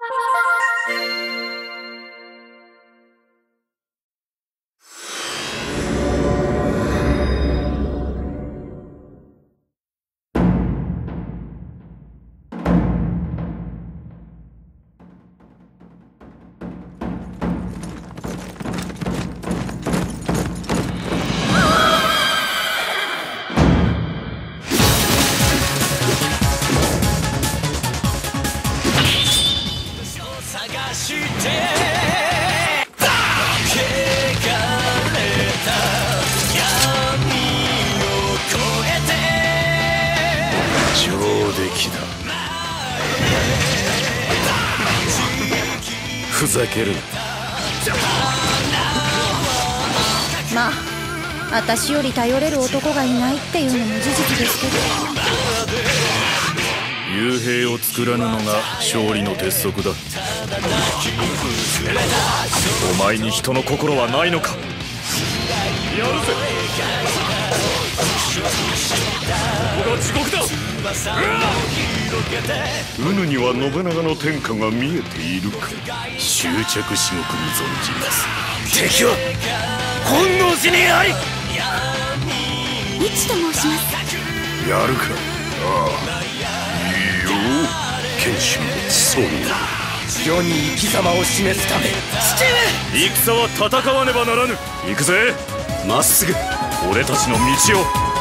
Bye. ふざけるまあ私より頼れる男がいないっていうのも事実ですけど。幽閉を作らぬのが勝利の鉄則だ。お前に人の心はないのか？やるぜ。ここが地獄だ。うぬには信長の天下が見えているか。執着至極に存じます。敵は本能寺にあり一と申します。やるか。ああいいよ謙信もそうになる世に生き様を示すため戦は戦わねばならぬ。行くぜ。まっすぐ俺たちの道を